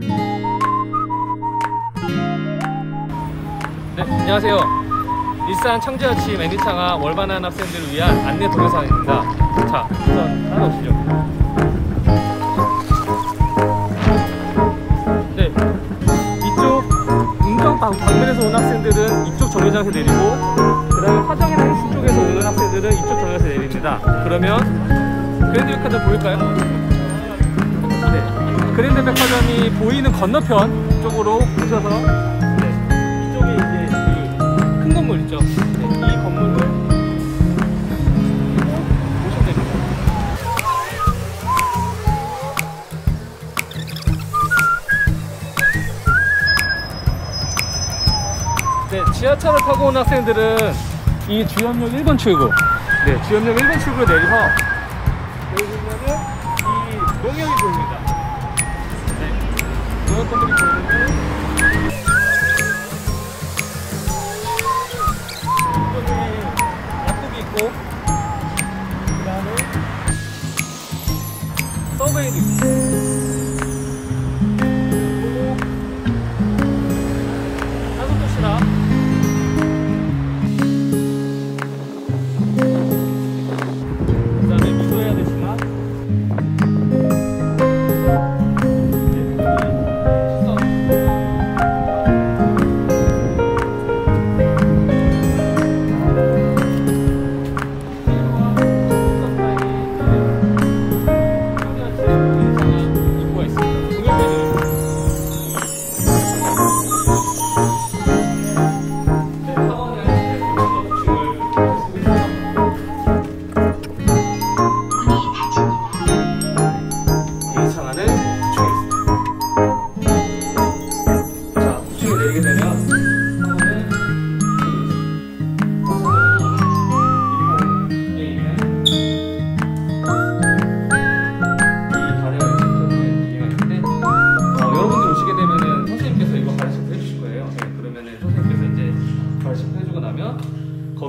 네, 안녕하세요. 일산 청주아침 애니창아 월반한 학생들을 위한 안내 동영상입니다. 자, 우선 따라오시죠. 네, 이쪽 방- 방면에서 온 학생들은 이쪽 정류장에서 내리고, 그 다음에 화정이나 행신 쪽에서 오는 학생들은 이쪽 정류장에서 내립니다. 그러면 그랜드 백화점 보일까요? 네, 그랜드 백화점이 보이는 건너편 쪽으로 오셔서 네, 이쪽에 이제 그 큰 건물 있죠. 네, 이 건물을 보시면 됩니다. 네, 지하철을 타고 온 학생들은 이 주연역 1번 출구, 네, 주연역 1번 출구로 내려서 여기 보면은 이 농역이 보입니다. complicated.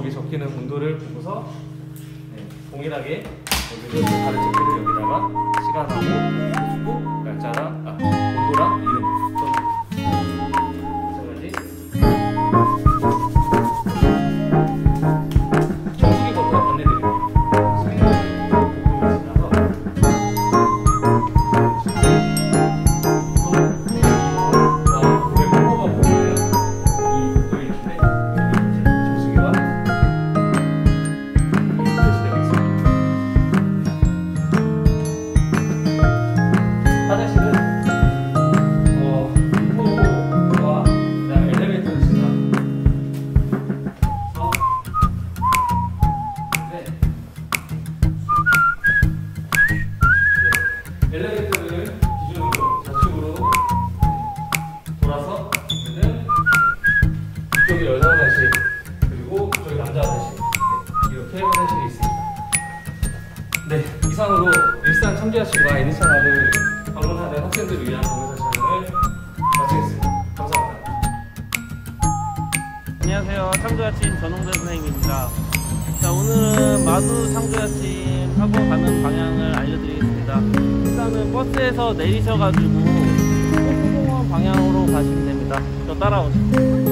거기 적히는 온도를 보고서 네, 동일하게 가르쳐 엘리베이터를 기준으로 좌측으로 돌아서 그러면 이쪽에 여자 화장실 그리고 이쪽에 남자 화장실 네, 이렇게 화장실이 있습니다. 네 이상으로 일산 청주아침과 애니차나를 방문하는 학생들을 위한 동영상 촬영을 마치겠습니다. 감사합니다. 안녕하세요. 창조아침 전홍재 선생님입니다. 자, 오늘은 마두 창조아침 타고 가는 방향을 알려드리겠습니다. 일단은 버스에서 내리셔가지고 호수공원 방향으로 가시면 됩니다. 저 따라오세요.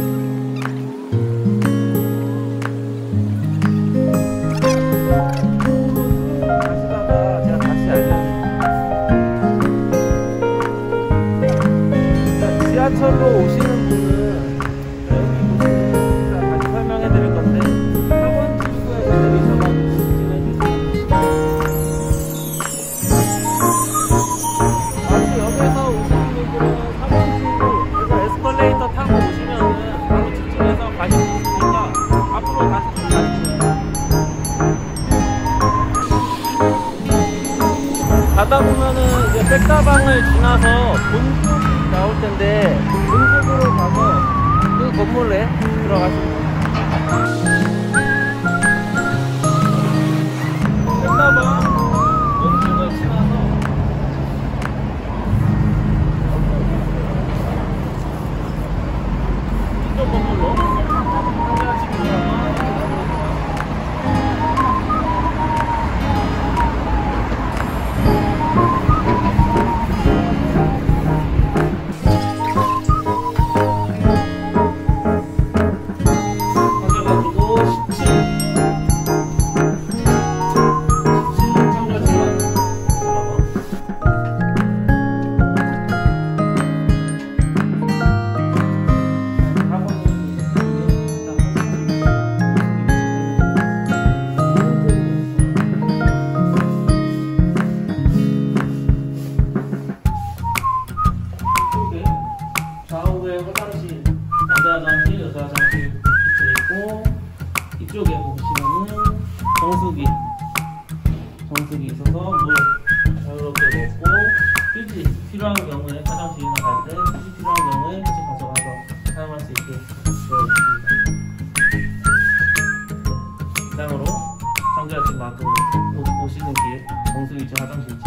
가다 보면은 이제 백사방을 지나서 본쪽이 나올 텐데 본쪽으로 가서 그 건물에 들어가시면 됩니다. 정수기 있어서 물 자유롭게 먹고 휴지 필요한 경우에 화장실이나 갈때 휴지 필요한 경우에 휴지 가져가서 사용할 수 있게 되어 있습니다. 네, 이상으로 상자ችን 놔두고 오- 오시는 길 정수기지 화장실지